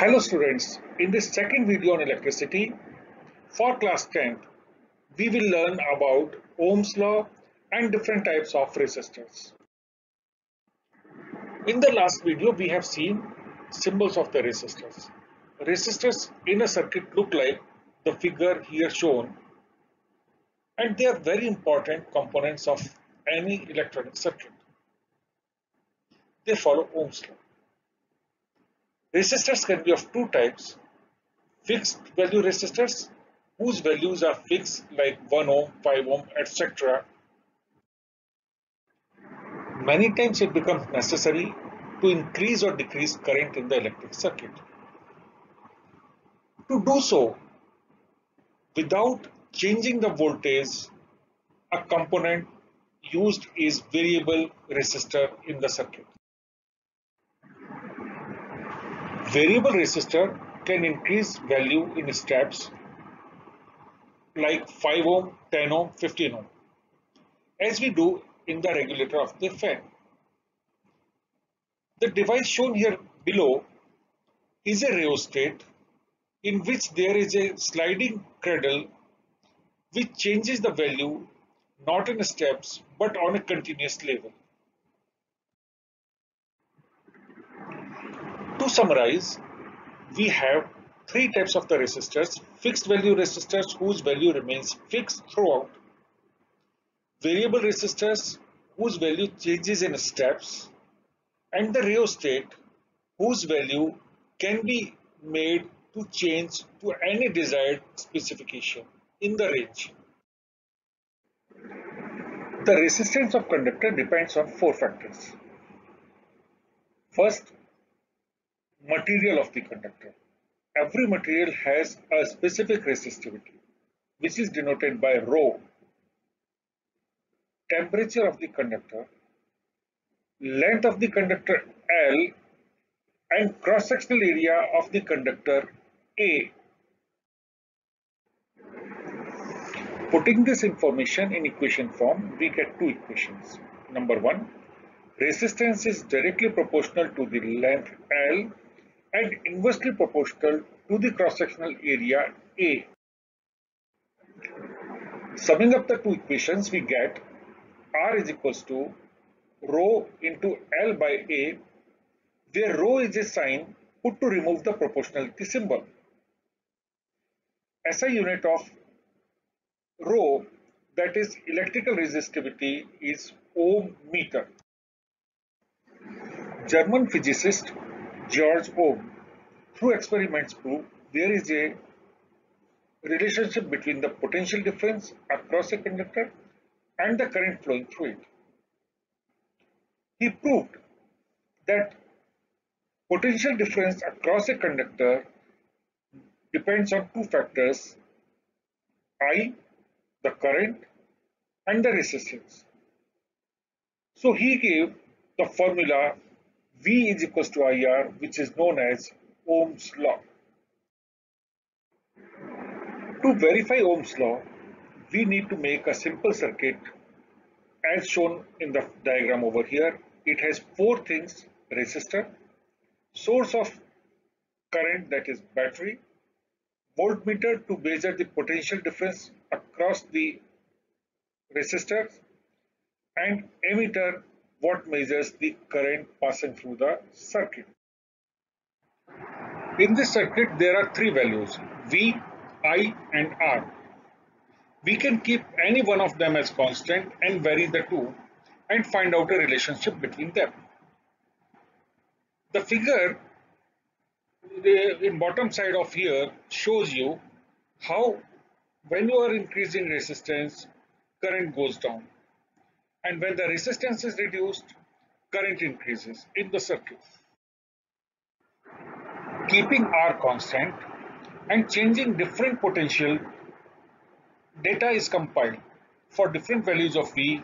Hello students, in this second video on electricity, for class 10th, we will learn about Ohm's law and different types of resistors. In the last video, we have seen symbols of the resistors. Resistors in a circuit look like the figure here shown and they are very important components of any electronic circuit. They follow Ohm's law. Resistors can be of two types. Fixed value resistors whose values are fixed like 1 ohm, 5 ohm, etc. Many times it becomes necessary to increase or decrease current in the electric circuit. To do so, without changing the voltage, a component used is variable resistor in the circuit. Variable resistor can increase value in steps like 5 ohm, 10 ohm, 15 ohm as we do in the regulator of the fan. The device shown here below is a rheostat in which there is a sliding cradle which changes the value not in steps but on a continuous level. To summarize, we have three types of the resistors, fixed value resistors whose value remains fixed throughout, variable resistors whose value changes in steps, and the rheostat whose value can be made to change to any desired specification in the range. The resistance of conductor depends on four factors. First, material of the conductor. Every material has a specific resistivity, which is denoted by rho. Temperature of the conductor, length of the conductor L, and cross-sectional area of the conductor A. Putting this information in equation form, we get two equations. Number one, resistance is directly proportional to the length L and inversely proportional to the cross-sectional area A. Summing up the two equations, we get R is equals to rho into L by A, where rho is a sign put to remove the proportionality symbol. SI unit of rho, that is electrical resistivity, is ohm meter. German physicist George Ohm, through experiments proved there is a relationship between the potential difference across a conductor and the current flowing through it. He proved that potential difference across a conductor depends on two factors I, the current, and the resistance. So he gave the formula V is equals to IR, which is known as Ohm's law. To verify Ohm's law, we need to make a simple circuit as shown in the diagram over here. It has four things, resistor, source of current that is battery, voltmeter to measure the potential difference across the resistors, and ammeter what measures the current passing through the circuit. In this circuit, there are three values, V, I and R. We can keep any one of them as constant and vary the two and find out a relationship between them. The figure in bottom side of here shows you how when you are increasing resistance, current goes down and when the resistance is reduced, current increases in the circuit. Keeping R constant and changing different potential, data is compiled for different values of V,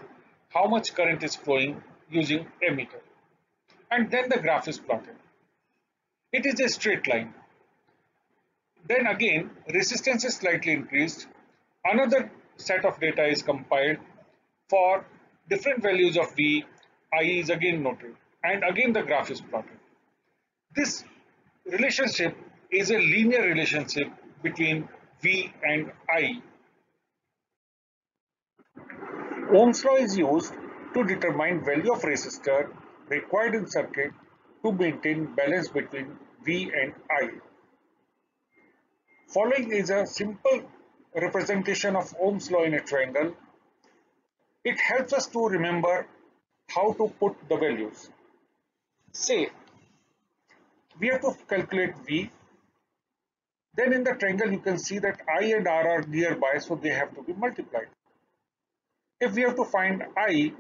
how much current is flowing using ammeter. And then the graph is plotted. It is a straight line. Then again, resistance is slightly increased. Another set of data is compiled for different values of V, I is again noted and again the graph is plotted. This relationship is a linear relationship between V and I. Ohm's law is used to determine value of resistor required in circuit to maintain balance between V and I. Following is a simple representation of Ohm's law in a triangle. It helps us to remember how to put the values. Say, we have to calculate V. Then in the triangle you can see that I and R are nearby so they have to be multiplied. If we have to find I,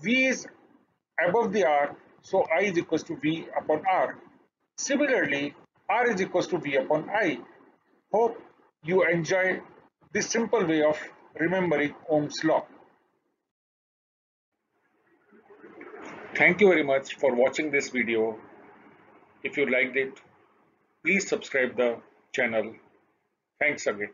V is above the R so I is equals to V upon R. Similarly, R is equals to V upon I. Hope you enjoy this simple way of remembering Ohm's law. Thank you very much for watching this video. If you liked it, please subscribe the channel. Thanks again.